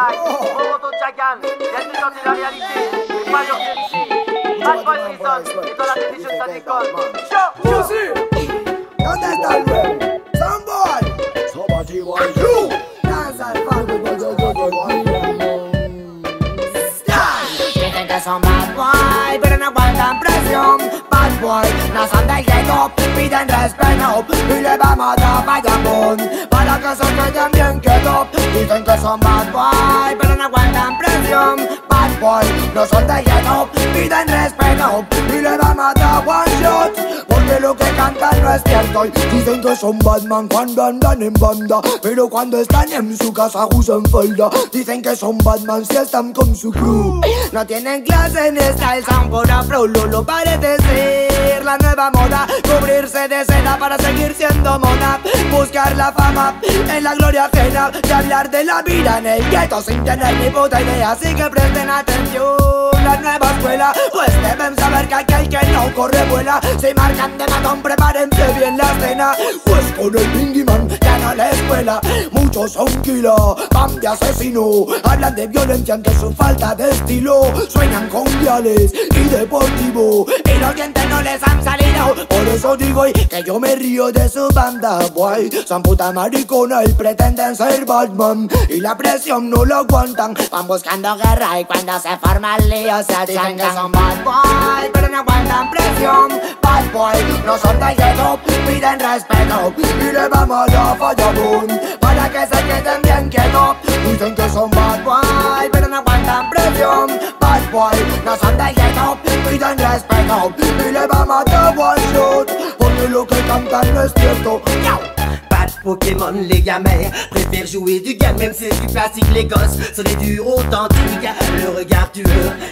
Dans la réalité, c'est pas ici. Bad Boy Prison, et dans la télévision ça. Somebody want you. Dance al Dicen que son bad boy, pero no aguantan presión Bad boy, no son del ghetto, piden respeto Y le vamos a dar vagabond que queden bien Dicen que son bad boy, pero no aguantan presión. Bad boy, no son del ghetto, piden respeto Y le vamos a dar one shot. Porque lo que cantan no es cierto. Dicen que son Batman cuando andan en banda. Pero cuando están en su casa usan falda. Dicen que son Batman si están con su crew. No tienen clase en style, son pura pro Lolo parece ser la nueva moda Cubrirse de seda para seguir siendo mona. Buscar la fama en la gloria ajena Y hablar de la vida en el gueto sin tener ni puta idea. Así que presten atención la nueva escuela Pues deben saber que aquel que no corre vuela. Si marcan de matón prepárense bien la cena Pues con el Bingy La escuela. Muchos son killer, van de asesino. Hablan de violencia ante su falta de estilo. Sueñan con viales y deportivo. Y los dientes no les han salido. Por eso digo y que yo me río de su banda. Boy, son puta maricona y pretenden ser Batman. Y la presión no lo aguantan. Van buscando guerra y cuando se forma el lío se Dicen que son bad boy, pero no aguantan presión. Bad boy, no son de piden respeto. Y le vamos a the moon bad boy We don't on one comme! Pokémon, les gamins préfèrent jouer du game, même si c'est du plastique, les gosses. Sont des durs authentiques. Le regard tueur,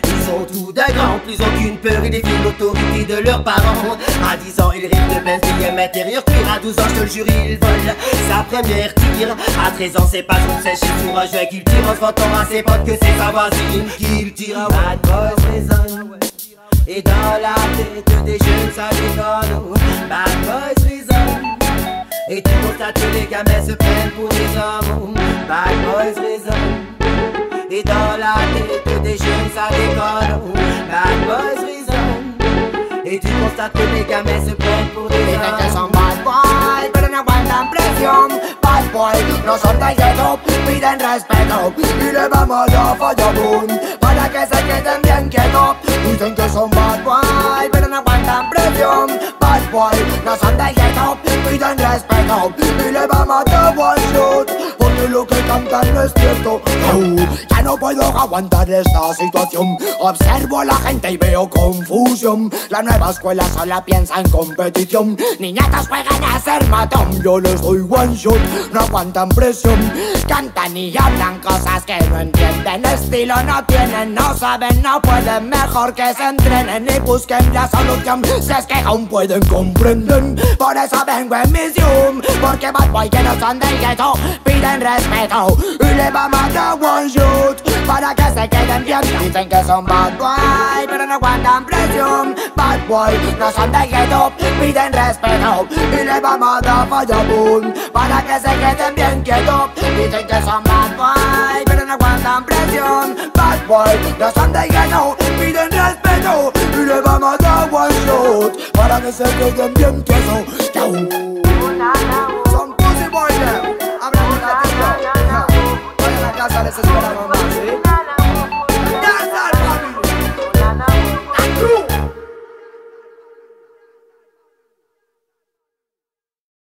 ils ont tout de grand, plus aucune peur, ils défient l'autorité de leurs parents. À 10 ans, ils rêvent de baisse BM intérieur, puis à 12 ans, je te le jure, ils volent sa première tire. À 13 ans, c'est pas son sèche, c'est sur un jeu qu'il tire en se vantant à ses potes que c'est sa voisine qu'il tire. Bad boys résonnent, et dans la tête des jeunes, ça déconne. Bad boys résonnent. Et tu constates que les gamins se prennent pour des hommes Bad boys résonnent Et dans la tête des jeunes ça déconne Bad boys résonnent. Et tu constates que les gamins se prennent pour des hommes. bad boy, pero no aguantan presión Bad boy, no son del ghetto, piden respeto Y le vamos a fallabón Para que se queden bien quietos Dicen que son bad boy, pero no aguantan presión Bad boy, no son del ghetto, piden respeto Y le vamos a dar one Porque lo que cantan no es cierto. Au, Ya no puedo aguantar esta situación. Observo a la gente y veo confusión. La nueva escuela solo piensa en competición. Niñatas juegan a ser matón. Yo les doy one shot, no aguantan presión. Cantan y hablan cosas que no entienden. Estilo no tienen, no saben, no pueden. Mejor que se entrenen y busquen la solución. Si es que aún pueden comprender Por eso vengo en misión Porque boy que no son del gueto Piden respeto y le vamos a dar one shot Para que se queden bien Dicen que son bad boy Pero no aguantan presión. Bad boy no son del gueto Piden respeto. Y le vamos a dar fallabón Para que se queden bien quietos Dicen que son bad boy Pero no aguantan presión. Bad boy no son del gueto Piden respeto. Y le vamos a dar one shot Para que se queden bien quietos Chau. oh what